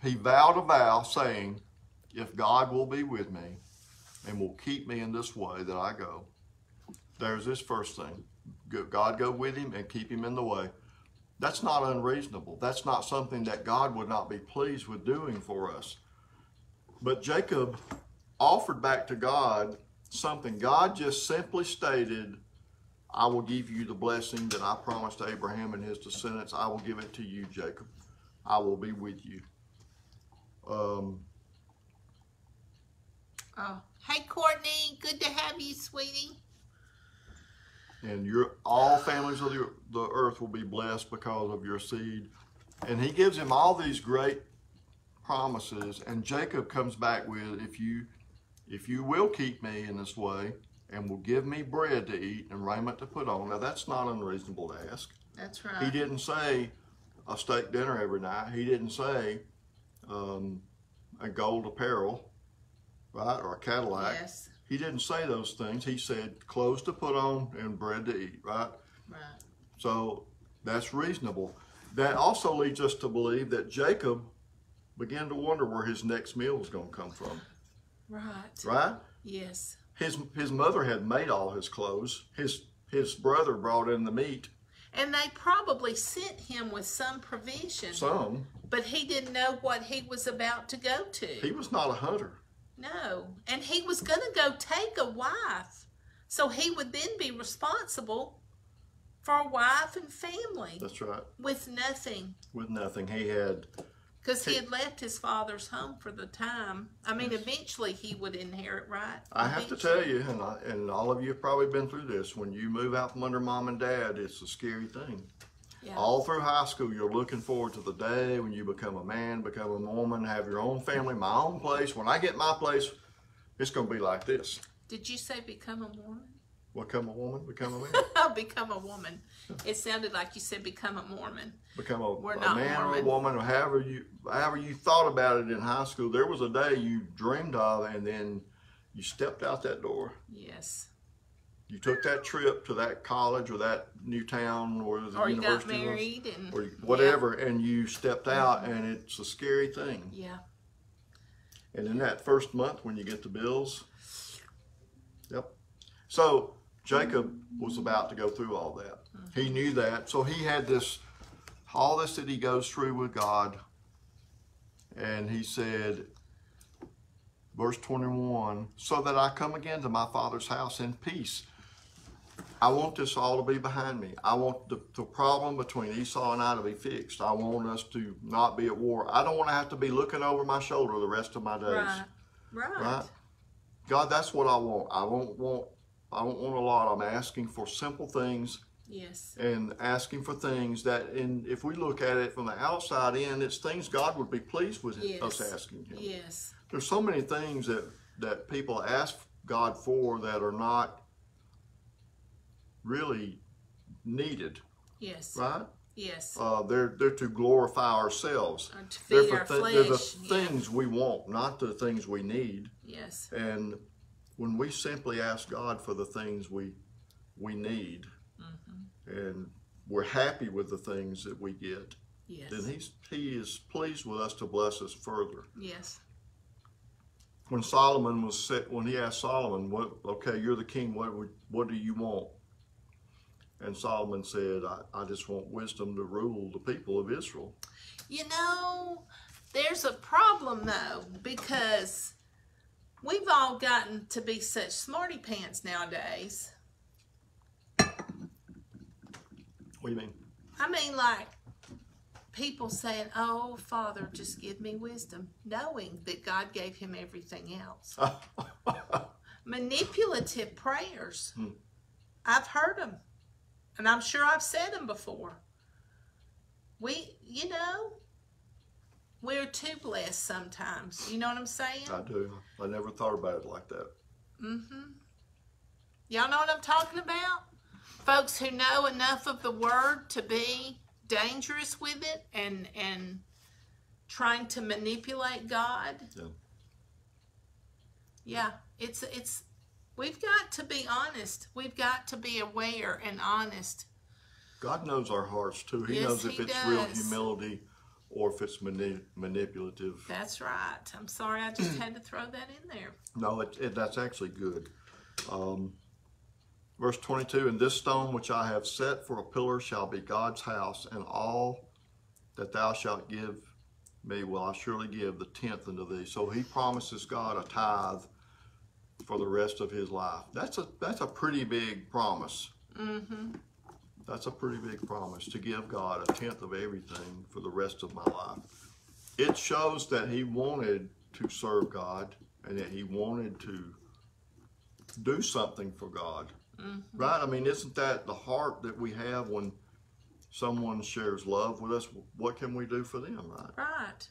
he vowed a vow saying, if God will be with me and will keep me in this way that I go, there's this first thing. God go with him and keep him in the way. That's not unreasonable. That's not something that God would not be pleased with doing for us. But Jacob offered back to God something. God just simply stated, I will give you the blessing that I promised Abraham and his descendants. I will give it to you, Jacob. I will be with you. Um, Oh. Hey, Courtney. Good to have you, sweetie. and your all families of the, the earth will be blessed because of your seed. And he gives him all these great promises. And Jacob comes back with, if you if you will keep me in this way and will give me bread to eat and raiment to put on. Now that's not unreasonable to ask. That's right. He didn't say a steak dinner every night. He didn't say um, a gold apparel, right, or a Cadillac. Yes. He didn't say those things. He said clothes to put on and bread to eat, right? Right. So that's reasonable. That also leads us to believe that Jacob began to wonder where his next meal was going to come from, Right. right? Yes. His his mother had made all his clothes. His his brother brought in the meat, And they probably sent him with some provision, some. but he didn't know what he was about to go to. He was not a hunter. No. And he was going to go take a wife. So he would then be responsible for a wife and family That's right. with nothing With nothing, he had because he had left his father's home for the time. I mean, eventually he would inherit, right? I have to tell you, and, I, and all of you have probably been through this. When you move out from under mom and dad, it's a scary thing. Yeah. All through high school, you're looking forward to the day when you become a man, become a woman, have your own family, my own place. When I get my place, it's going to be like this. Did you say become a woman? Become a woman, become a man, Oh, become a woman. It sounded like you said become a Mormon. become a, We're a not man or a woman, or however you however you thought about it in high school. There was a day you dreamed of, and then you stepped out that door. Yes. You took that trip to that college or that new town or the Or you got university married and or whatever, and you stepped mm-hmm. out, and it's a scary thing. Yeah. And in that first month, when you get the bills, yep. So Jacob was about to go through all that. He mm-hmm. knew that, so he had this, all this that he goes through with God, and he said, verse 21 so that I come again to my father's house in peace. I want this all to be behind me. I want the, the problem between Esau and I to be fixed. I want us to not be at war. I don't want to have to be looking over my shoulder the rest of my days. Right. Right. Right? God, that's what I want. I don't want I don't want a lot. I'm asking for simple things Yes. and asking for things that in if we look at it from the outside in, it's things God would be pleased with Yes. us asking him. Yes. There's so many things that that people ask God for that are not really needed, Yes. right? Yes. Uh, they're they're to glorify ourselves. Or to They're, feed for our thi- they're the flesh. Yeah. things we want, not the things we need. Yes. And when we simply ask God for the things we we need, Mm-hmm. and we're happy with the things that we get, Yes. then He's He is pleased with us to bless us further. Yes. When Solomon was set, when he asked Solomon, "What? Okay, you're the king. What would, What do you want?" And Solomon said, I, "I just want wisdom to rule the people of Israel." You know, there's a problem though, because we've all gotten to be such smarty pants nowadays. What do you mean? I mean, like people saying, Oh, Father, just give me wisdom, knowing that God gave him everything else. Manipulative prayers. Hmm. I've heard them, and I'm sure I've said them before. We, you know, we're too blessed sometimes. You know what I'm saying? I do. I never thought about it like that. Mm-hmm. Y'all know what I'm talking about? Folks who know enough of the word to be dangerous with it and and trying to manipulate God. Yeah. Yeah, it's it's we've got to be honest. We've got to be aware and honest. God knows our hearts too. He Yes, knows if he it's real humility or if it's mani- manipulative. That's right. I'm sorry I just had to throw that in there. No, it, it, that's actually good. Um, verse 22 And this stone which I have set for a pillar shall be God's house, and all that thou shalt give me will I surely give the tenth unto thee. So he promises God a tithe for the rest of his life. That's a that's a pretty big promise. Mm-hmm. That's a pretty big promise to give God a tenth of everything for the rest of my life. It shows that he wanted to serve God and that he wanted to do something for God. Right? I mean, isn't that the heart that we have when someone shares love with us? What can we do for them, right? Right.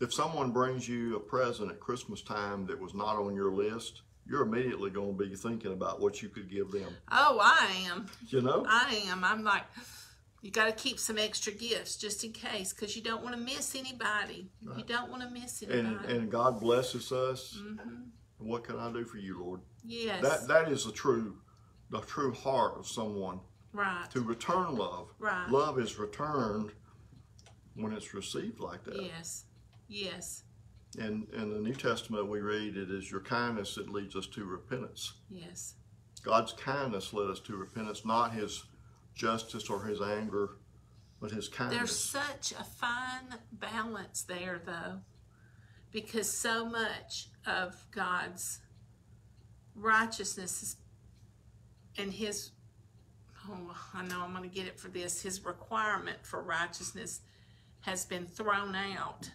If someone brings you a present at Christmas time that was not on your list, you're immediately going to be thinking about what you could give them. Oh, I am. You know? I am. I'm like, you got to keep some extra gifts just in case, because you don't want to miss anybody. You don't want to miss and anybody. and God blesses us. hmm What can I do for you, Lord? Yes. That that is the true the true heart of someone right. to return love. Right. Love is returned when it's received like that. Yes. Yes. And in the New Testament we read it is your kindness that leads us to repentance. Yes. God's kindness led us to repentance, not his justice or his anger, but his kindness. There's such a fine balance there, though, because so much of God's righteousness is, and His, oh, I know I'm going to get it for this, His requirement for righteousness has been thrown out.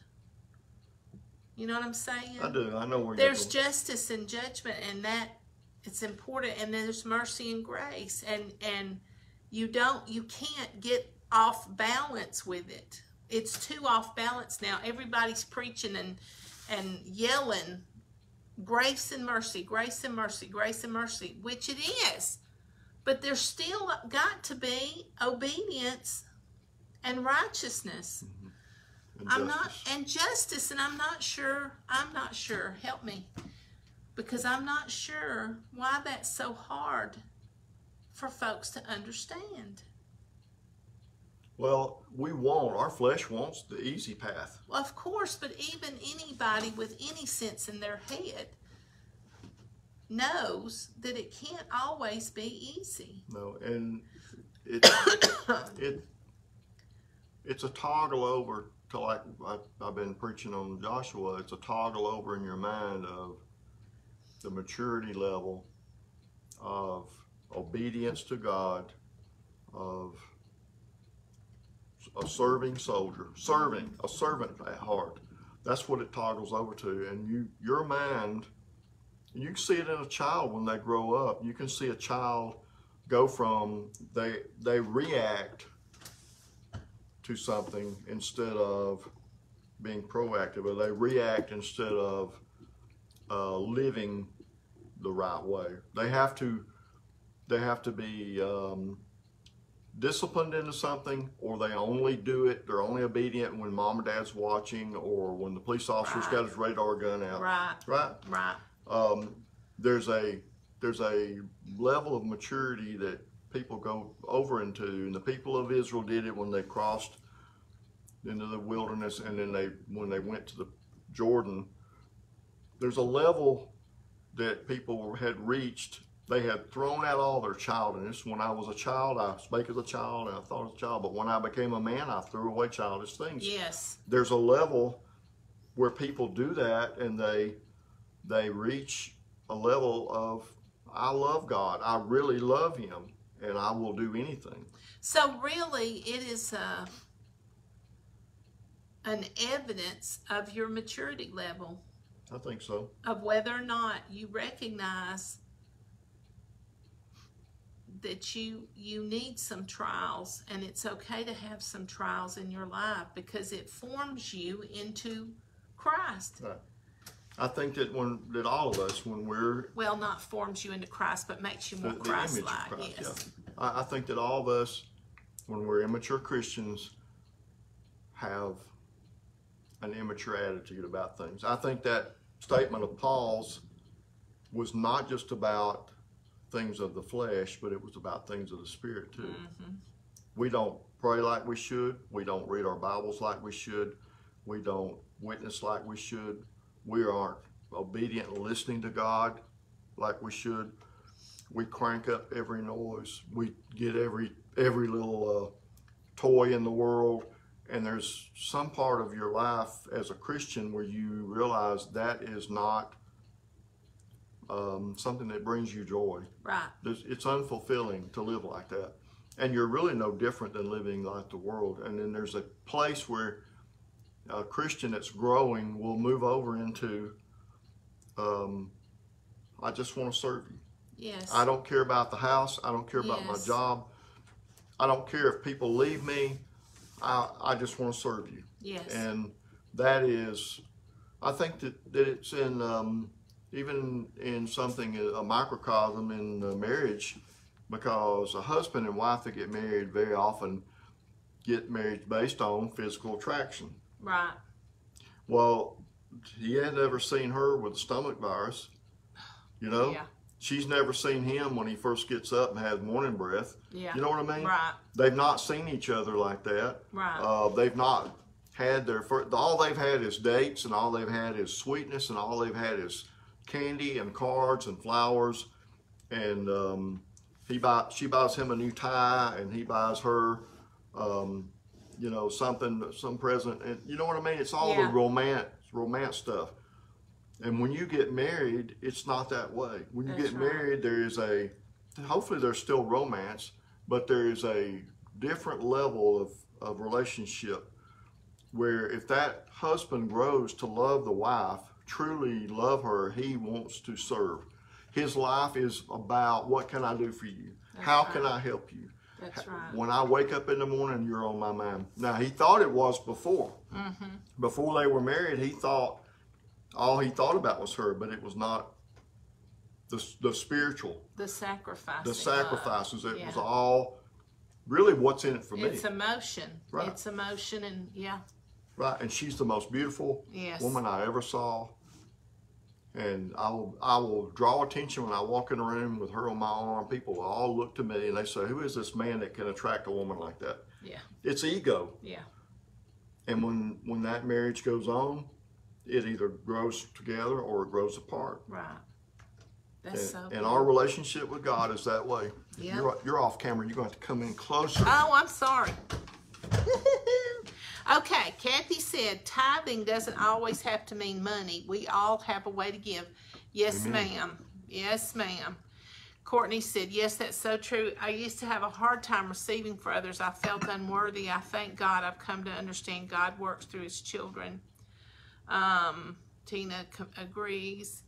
You know what I'm saying? I do. I know where there's you're going. justice and judgment and that it's important and there's mercy and grace and and you don't you can't get off balance with it it's too off balance now everybody's preaching and and yelling grace and mercy grace and mercy grace and mercy which it is but there's still got to be obedience and righteousness mm-hmm. And I'm not and justice and I'm not sure I'm not sure help me because I'm not sure why that's so hard for folks to understand. Well, we want our flesh wants the easy path. Well, of course, but even anybody with any sense in their head knows that it can't always be easy. No, and it it it's a toggle over like I, I've been preaching on Joshua. It's a toggle over in your mind of the maturity level of obedience to God, of a serving soldier, serving, a servant at heart. That's what it toggles over to. And you, your mind, you can see it in a child when they grow up. You can see a child go from they they react to something instead of being proactive, or they react instead of uh, living the right way. They have to they have to be um, disciplined into something, or they only do it. They're only obedient when mom or dad's watching, or when the police officer's Right. got his radar gun out. Right. Right. Right. Um, there's a there's a level of maturity that people go over into, and the people of Israel did it when they crossed into the wilderness, and then they when they went to the Jordan. There's a level that people had reached. They had thrown out all their childishness. When I was a child, I spake as a child and I thought as a child. But when I became a man, I threw away childish things Yes. there's a level where people do that and they they reach a level of I love God. I really love him and I will do anything. So really, it is uh, an evidence of your maturity level I think so. of whether or not you recognize that you you need some trials and it's okay to have some trials in your life because it forms you into Christ. Right. I think that when that all of us when we're Well, not forms you into Christ, but makes you more the Christ-like. Christ, yes. yeah. I, I think that all of us when we're immature Christians have an immature attitude about things. I think that statement of Paul's was not just about things of the flesh, but it was about things of the spirit too. Mm-hmm. We don't pray like we should. We don't read our Bibles like we should. We don't witness like we should. We aren't obedient and listening to God like we should. We crank up every noise. We get every every little uh, toy in the world. And there's some part of your life as a Christian where you realize that is not um, something that brings you joy. Right. It's unfulfilling to live like that. And you're really no different than living like the world. And then there's a place where a Christian that's growing will move over into, um, I just want to serve you. Yes. I don't care about the house. I don't care about my job. I don't care if people leave me. I, I just want to serve you. yes. And that is, I think that, that it's in, um, even in something, a microcosm in marriage, because a husband and wife that get married very often get married based on physical attraction. Right. Well, he had never seen her with the stomach virus, you know? Yeah. She's never seen him when he first gets up and has morning breath. Yeah. You know what I mean? Right. They've not seen each other like that. Right. Uh, they've not had their first, all they've had is dates and all they've had is sweetness and all they've had is candy and cards and flowers. And um, he buy, she buys him a new tie and he buys her, um, you know, something, some present. And you know what I mean? It's all Yeah. the romance, romance stuff. And when you get married, it's not that way. When you That's get right. married, there is a, hopefully there's still romance, but there is a different level of, of relationship where if that husband grows to love the wife, truly love her, he wants to serve. His life is about what can I do for you? How can. I help you? That's right. When I wake up in the morning, you're on my mind. Now, he thought it was before. Mm-hmm. Before they were married, he thought all he thought about was her, but it was not the, the spiritual, The sacrifice. the sacrifices. It was all really what's in it for me. It's emotion. Right. It's emotion, and yeah. Right, and she's the most beautiful Yes. woman I ever saw. And I will, I will draw attention when I walk in a room with her on my arm. People will all look to me and they say, "Who is this man that can attract a woman like that?" Yeah. It's ego, Yeah. and when when that marriage goes on, it either grows together or it grows apart. Right. That's And, so. and our relationship with God is that way. Yeah. You're, you're off camera. You're going to have to come in closer. Oh, I'm sorry. Okay, Kathy said tithing doesn't always have to mean money. We all have a way to give. Yes, ma'am. Yes, ma'am. Courtney said, Yes, that's so true. I used to have a hard time receiving for others. I felt unworthy. I thank God I've come to understand God works through his children. Um, Tina agrees.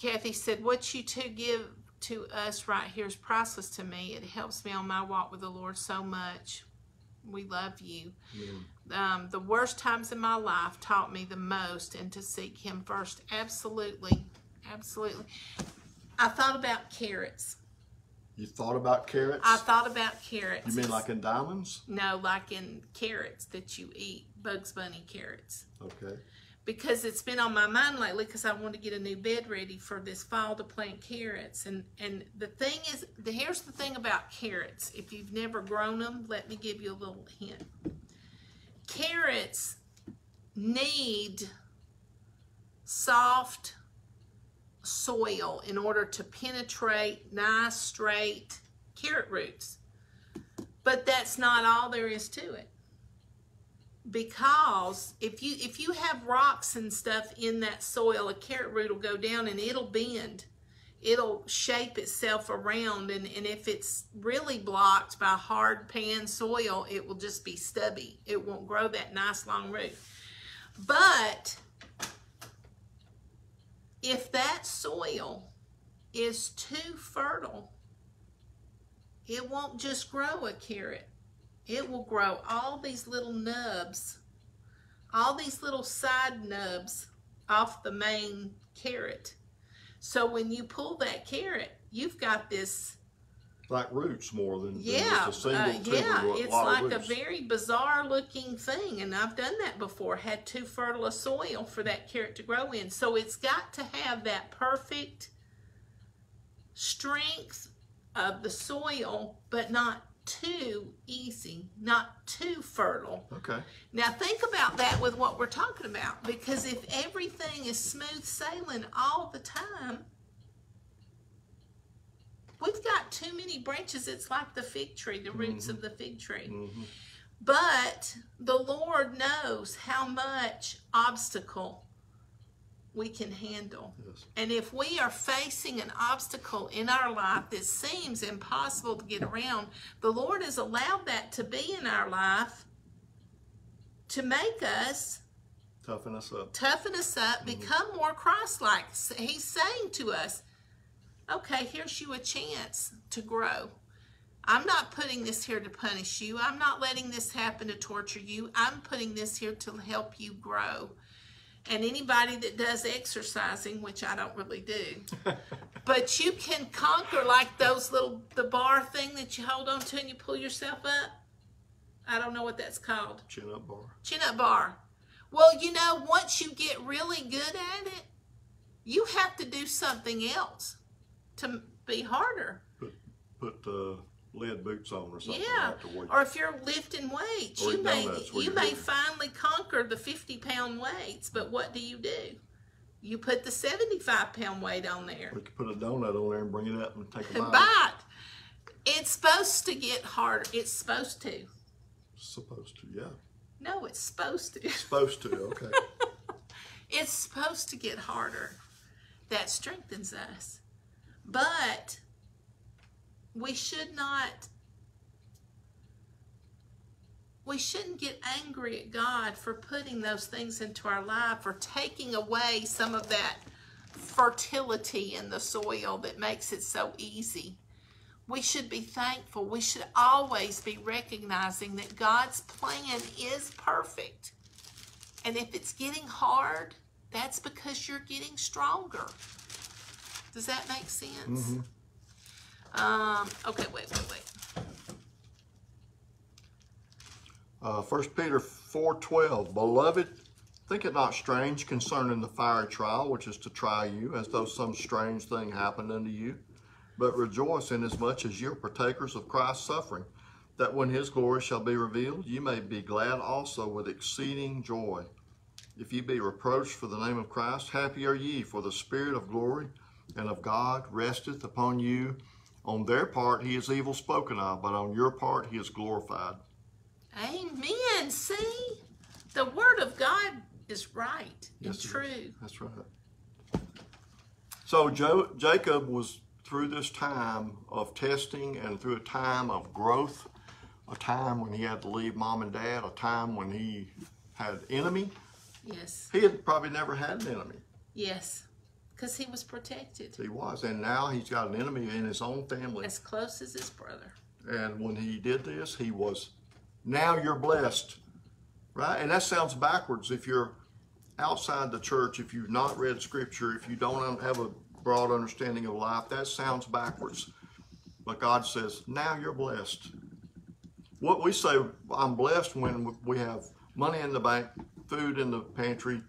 Kathy said, What you two give to us right here is priceless to me. It helps me on my walk with the Lord so much. We love you. Um, the worst times in my life taught me the most and to seek Him first. Absolutely. Absolutely. I thought about carrots. You thought about carrots? I thought about carrots. you mean like in diamonds? No, like in carrots that you eat, Bugs Bunny carrots. Okay. Because it's been on my mind lately because I want to get a new bed ready for this fall to plant carrots. And and the thing is, the here's the thing about carrots. If you've never grown them, let me give you a little hint. Carrots need soft soil in order to penetrate nice straight carrot roots. But that's not all there is to it because if you if you have rocks and stuff in that soil a carrot root will go down and it'll bend. It'll shape itself around and, and if it's really blocked by hard pan soil it will just be stubby. It won't grow that nice long root. But if that soil is too fertile it won't just grow a carrot it will grow all these little nubs, all these little side nubs off the main carrot. So when you pull that carrot, you've got this, Like roots more than, than yeah, just a single uh, yeah, it's like a very bizarre looking thing. And I've done that before, had too fertile a soil for that carrot to grow in. So it's got to have that perfect strength of the soil, but not too easy, not too fertile. Okay. Now think about that with what we're talking about because if everything is smooth sailing all the time, we've got too many branches. It's like the fig tree, the roots of the fig tree. hmm But the Lord knows how much obstacle we can handle. Yes. And if we are facing an obstacle in our life that seems impossible to get around, the Lord has allowed that to be in our life to make us Toughen us up. toughen us up, mm-hmm. become more Christ like. He's saying to us, okay, here's you a chance to grow. I'm not putting this here to punish you. I'm not letting this happen to torture you. I'm putting this here to help you grow. And anybody that does exercising, which I don't really do, but you can conquer like those little, the bar thing that you hold on to and you pull yourself up. I don't know what that's called Chin up bar. chin up bar. Well, you know, once you get really good at it, you have to do something else to be harder. Put put uh, lead boots on or something. Yeah. Like to weight. Or if you're lifting weights, Or you may you may doing finally conquer the 50 pound weights, but what do you do? You put the 75 pound weight on there. We could put a donut on there and bring it up and take a bite. bite. It's supposed to get harder. It's supposed to. Supposed to, yeah. No, it's supposed to. It's Supposed to, okay. It's supposed to get harder. That strengthens us. But we should not, we shouldn't get angry at God for putting those things into our life for taking away some of that fertility in the soil that makes it so easy. We should be thankful. We should always be recognizing that God's plan is perfect. And if it's getting hard, that's because you're getting stronger. Does that make sense? Mm-hmm. Um, okay, wait, wait, wait. Uh, 1 Peter 4.12, Beloved, think it not strange concerning the fiery trial, which is to try you, as though some strange thing happened unto you. But rejoice inasmuch as you're partakers of Christ's suffering, that when his glory shall be revealed, you may be glad also with exceeding joy. If ye be reproached for the name of Christ, happy are ye, for the Spirit of glory and of God resteth upon you. On their part he is evil spoken of, but on your part he is glorified. Amen. See? The word of God is right Yes, and true. That's right. So jo- Jacob was through this time of testing and through a time of growth, a time when he had to leave mom and dad, a time when he had enemy. Yes. He had probably never had an enemy. Yes. Because he was protected He was, and now he's got an enemy in his own family. as close as his brother. And when he did this, he was, now you're blessed, right? And that sounds backwards if you're outside the church, if you've not read scripture, if you don't have a broad understanding of life, that sounds backwards. But God says, now you're blessed. What we say, I'm blessed when we have money in the bank, food in the pantry,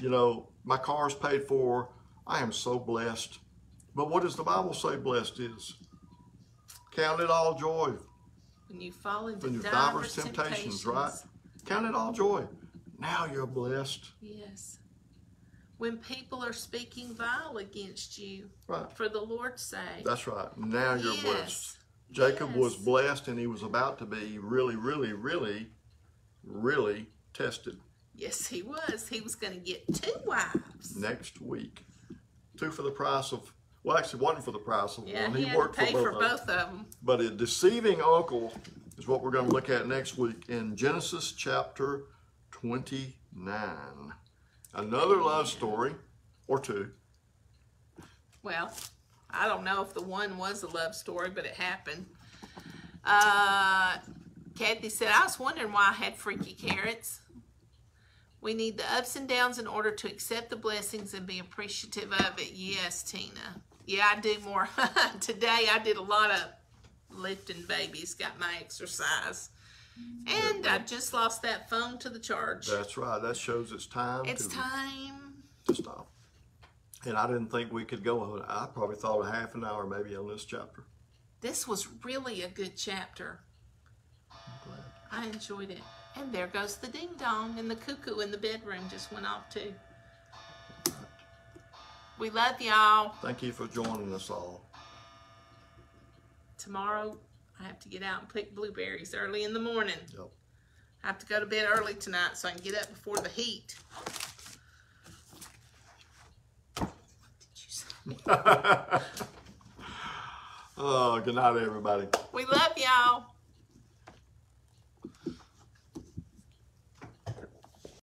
you know, my car's paid for. I am so blessed. But what does the Bible say blessed is? Count it all joy When you fall into when diverse diverse temptations, right? Count it all joy. Now you're blessed, Yes. When people are speaking vile against you right? for the Lord's sake. That's right. Now you're yes. blessed. Jacob was blessed, and he was about to be really, really, really, really tested Yes, he was. He was going to get two wives. next week. Two for the price of. Well, actually, one for the price of Yeah, one. he, had to pay for of both of them. But a deceiving uncle is what we're going to look at next week in Genesis chapter 29. Another love story, or two. Well, I don't know if the one was a love story, but it happened. Uh, Kathy said, I was wondering why I had freaky carrots. We need the ups and downs in order to accept the blessings and be appreciative of it. Yes, Tina. Yeah, I do more. Today I did a lot of lifting babies, got my exercise. And I just lost that phone to the charge. That's right. That shows it's time It's to, time. to stop. And I didn't think we could go. I probably thought a half an hour maybe on this chapter. This was really a good chapter. I enjoyed it. And there goes the ding dong, and the cuckoo in the bedroom just went off too. We love y'all. Thank you for joining us all. Tomorrow, I have to get out and pick blueberries early in the morning. Yep. I have to go to bed early tonight so I can get up before the heat. What did you say? Oh, good night, everybody. We love y'all.